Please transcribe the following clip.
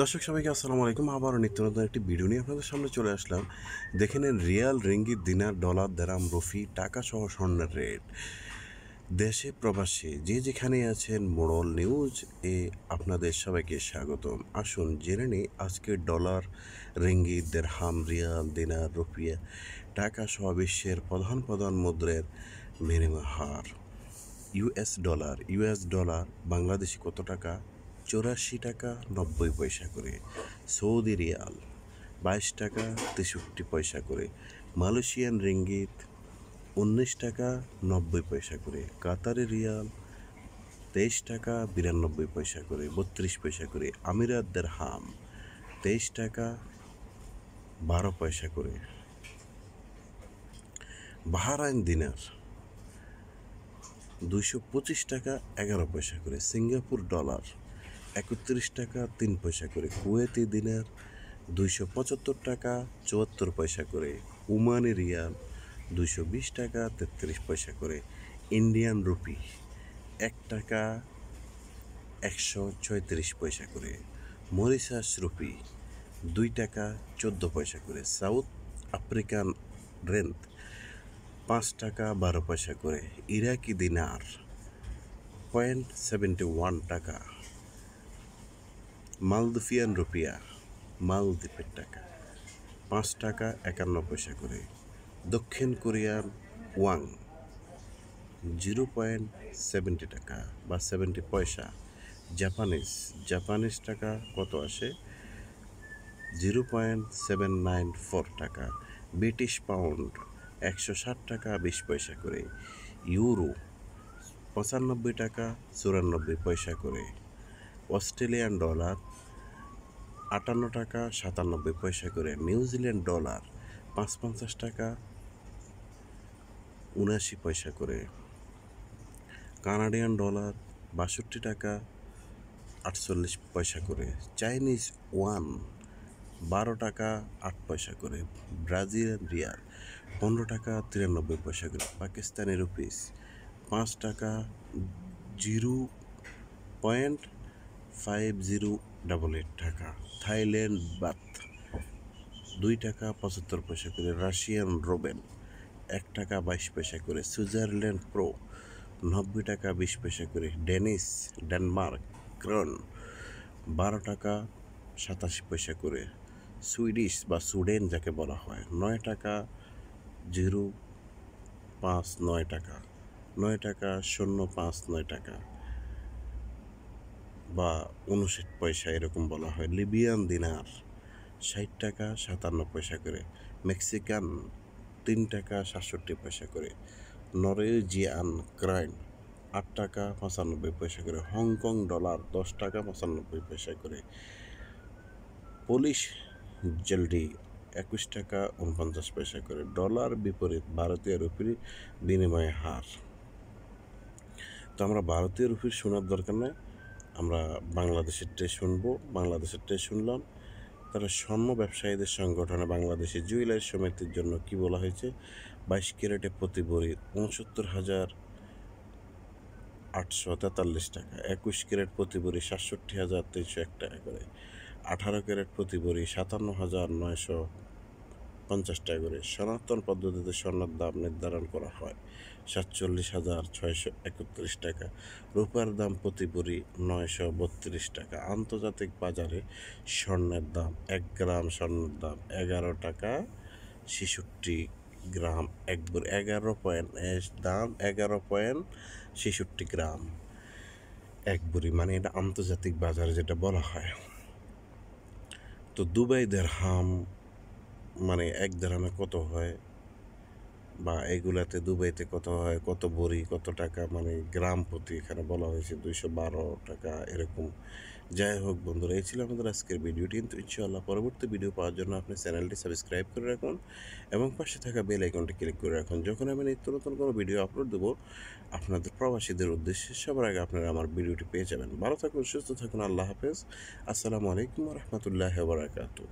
দর্শক, সবাইকে আসসালামু আলাইকুম। আবারও নিত্য নতুন একটি ভিডিও নিয়ে আপনাদের সামনে চলে আসলাম। দেখে নেন রিয়াল রিঙ্গিত দিনার ডলার, দেরাম, রফি টাকা সহ স্বর্ণের রেট। দেশে প্রবাসে যে যেখানে আছেন, মোড়ল নিউজ এ আপনাদের সবাইকে স্বাগতম। আসুন জেনে নিই আজকের ডলার রিঙ্গিত দেড়হাম রিয়াল, দিনার রুপিয়া টাকা সহ বিশ্বের প্রধান প্রধান মুদ্রের বিনিময় হার। ইউএস ডলার ইউএস ডলার, বাংলাদেশি কত টাকা? চৌরাশি টাকা নব্বই পয়সা করে। সৌদি রিয়াল বাইশ টাকা তেষট্টি পয়সা করে। মালয়েশিয়ান রিঙ্গিত উনিশ টাকা নব্বই পয়সা করে। কাতারি রিয়াল তেইশ টাকা বিরানব্বই পয়সা করে। বত্রিশ পয়সা করে। আমিরাতদের হাম তেইশ টাকা বারো পয়সা করে। বাহারাইন দিনার দুইশো পঁচিশ টাকা এগারো পয়সা করে। সিঙ্গাপুর ডলার একত্রিশ টাকা, তিন পয়সা করে কুয়েতি দিনার, দুইশো পঁচাত্তর টাকা, চুয়াত্তর পয়সা করে উমানি রিয়াল, দুইশো বিশ টাকা, তেত্রিশ পয়সা করে ইন্ডিয়ান রুপি, এক টাকা, একশো ছয়ত্রিশ পয়সা করে মরিশাস রুপি, দুই টাকা, চোদ্দ পয়সা করে সাউথ আফ্রিকান রেন্ট, পাঁচ টাকা, বারো পয়সা করে ইরাকি দিনার, পয়েন্ট সেভেন্টি ওয়ান টাকা। মালদ্বীপিয়ান রুপিয়া মালদ্বীপের টাকা। পাঁচ টাকা একান্ন পয়সা করে। দক্ষিণ কোরিয়ান ওয়াং, জিরো পয়েন্ট সেভেন্টি টাকা বা সেভেন্টি পয়সা। জাপানিজ জাপানিজ টাকা কত আসে? Zero point seven nine four টাকা। ব্রিটিশ পাউন্ড, একশো ষাট টাকা বিশ পয়সা করে। ইউরো, পঁচানব্বই টাকা চুরানব্বই পয়সা করে। অস্ট্রেলিয়ান ডলার, আটান্ন টাকা সাতানব্বই পয়সা করে। নিউজিল্যান্ড ডলার, পাঁচ পঞ্চাশ টাকা উনাশি পয়সা করে। কানাডিয়ান ডলার, বাষট্টি টাকা আটচল্লিশ পয়সা করে। চাইনিজ ওয়ান, বারো টাকা আট পয়সা করে। ব্রাজিলিয়ান রিয়াল, পনেরো টাকা তিরানব্বই পয়সা করে। পাকিস্তানি রুপিস, পাঁচ টাকা zero point five zero double eight টাকা। থাইল্যান্ড বাত দুই টাকা পঁচাত্তর পয়সা করে রাশিয়ান রোবেল, এক টাকা বাইশ পয়সা করে সুইজারল্যান্ড প্রো, নব্বই টাকা বিশ পয়সা করে ডেনিস, ডেনমার্ক, ক্রন, বারো টাকা সাতাশি পয়সা করে সুইডিশ বা সুডেন যাকে বলা হয়, নয় টাকা জিরো পাঁচ নয় টাকা নয় টাকা শূন্য পাঁচ নয় টাকা। বা উনষাট পয়সা এরকম বলা হয়। লিবিয়ান দিনার ষাট টাকা সাতান্ন পয়সা করে, মেক্সিকান তিন টাকা সাতষট্টি পয়সা করে, নরওয়েজিয়ান ক্রাইন আট টাকা পঁচানব্বই পয়সা করে, হংকং ডলার দশ টাকা পঁচানব্বই পয়সা করে, পুলিশ জেলডি একুশ টাকা উনপঞ্চাশ পয়সা করে, ডলার বিপরীত ভারতীয় রুপির বিনিময় হার। তো আমরা ভারতীয় রুপির শোনার দরকার নেই আমরা বাংলাদেশেরটাই শুনব বাংলাদেশেরটাই শুনলাম। তারা স্বর্ণ ব্যবসায়ীদের সংগঠনে বাংলাদেশি জুয়েলারি সমিতির জন্য কি বলা হয়েছে? বাইশ ক্যারেটে প্রতি ভরি উনসত্তর হাজার আটশো তেতাল্লিশ টাকা, একুশ ক্যারেট প্রতি ভরি সাতষট্টি হাজার তিনশো এক টাকা করে, আঠারো ক্যারেট প্রতি ভরি সাতান্ন হাজার নয়শো পঞ্চাশ টাকা করে সনাতন পদ্ধতিতে স্বর্ণের দাম নির্ধারণ করা হয়। সাতচল্লিশ হাজার ছয়শো একত্রিশ টাকা। রূপার দাম প্রতি ভরি নয়শো বত্রিশ টাকা। আন্তর্জাতিক বাজারে স্বর্ণের দাম এক গ্রাম স্বর্ণের দাম এগারো টাকা ছেষট্টি গ্রাম। এক ভরি এগারো পয়েন্ট দাম এগারো পয়েন্ট ছেষট্টি গ্রাম। এক ভরি মানে এটা আন্তর্জাতিক বাজারে যেটা বলা হয়। তো দুবাই দেড়হাম মানে এক দেড়হামে কত হয় বা এগুলাতে দুবাইতে কত হয়, কত ভরি, কত টাকা? মানে গ্রাম প্রতি এখানে বলা হয়েছে দুইশো বারো টাকা এরকম। যাই হোক বন্ধুরা, এই ছিল আমাদের আজকের ভিডিওটি কিন্তু ইনশাআল্লাহ পরবর্তী ভিডিও পাওয়ার জন্য আপনি চ্যানেলটি সাবস্ক্রাইব করে রাখুন এবং পাশে থাকা বেল আইকনটি ক্লিক করে রাখুন। যখন আমি নিত্য নতুন কোনো ভিডিও আপলোড দেবো, আপনাদের প্রবাসীদের উদ্দেশ্যে সবার আগে আপনারা আমার ভিডিওটি পেয়ে যাবেন। ভালো থাকুন, সুস্থ থাকুন, আল্লাহ হাফেজ। আসসালামু আলাইকুম রহমতুল্লাহ বারাকাতু